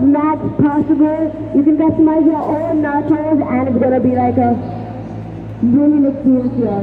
not possible. You can customize your own nachos and it's gonna be like a really experience here.